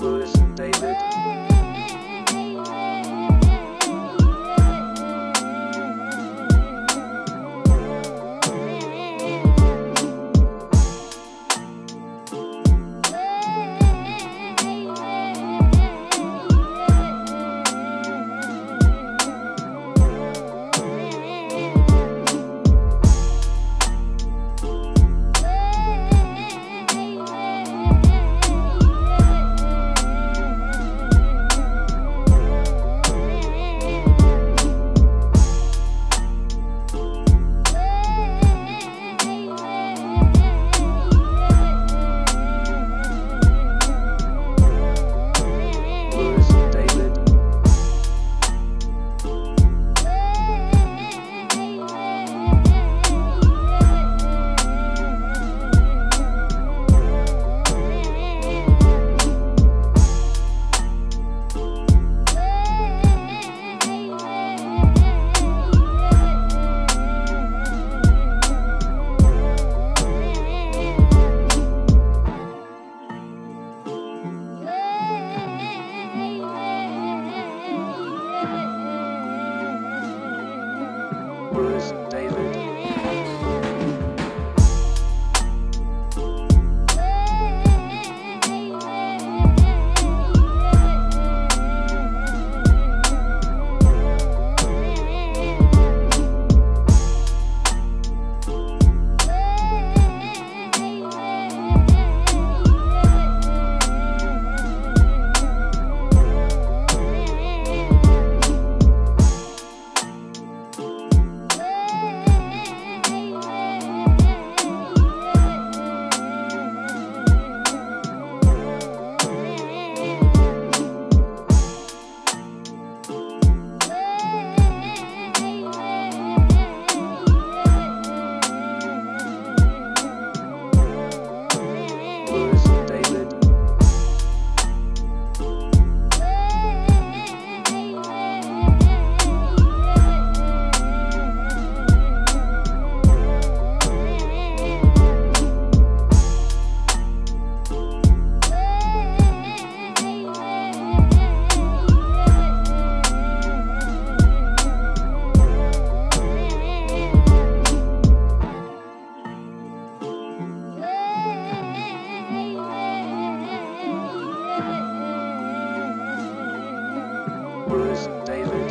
Lewis worse daily